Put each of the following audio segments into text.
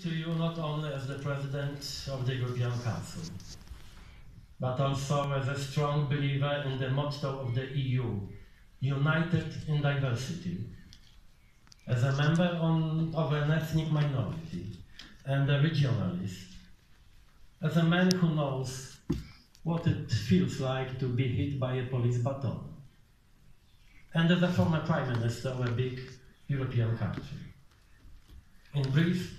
to you not only as the President of the European Council, but also as a strong believer in the motto of the EU, united in diversity, as a member on, of an ethnic minority and a regionalist, as a man who knows what it feels like to be hit by a police baton, and as a former Prime Minister of a big European country. In brief,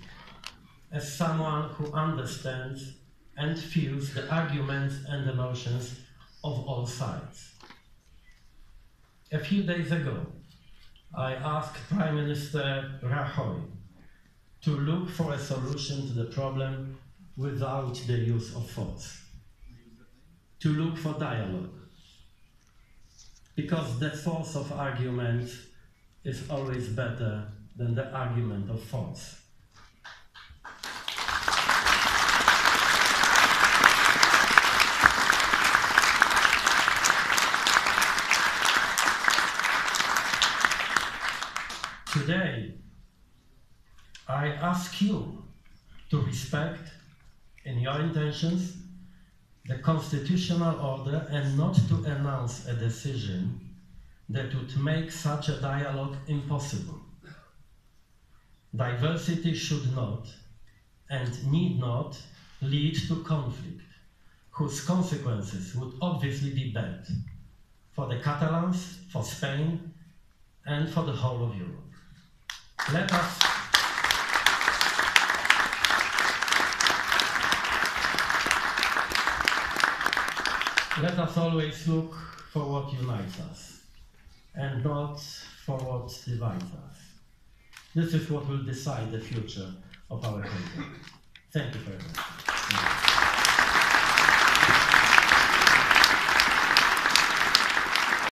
as someone who understands and feels the arguments and emotions of all sides. A few days ago, I asked Prime Minister Rajoy to look for a solution to the problem without the use of force, to look for dialogue, because the force of argument is always better than the argument of force. Today, I ask you to respect, in your intentions, the constitutional order and not to announce a decision that would make such a dialogue impossible. Diversity should not and need not lead to conflict, whose consequences would obviously be bad for the Catalans, for Spain, and for the whole of Europe. Let us let us always look for what unites us and not for what divides us. This is what will decide the future of our country. Thank you very much.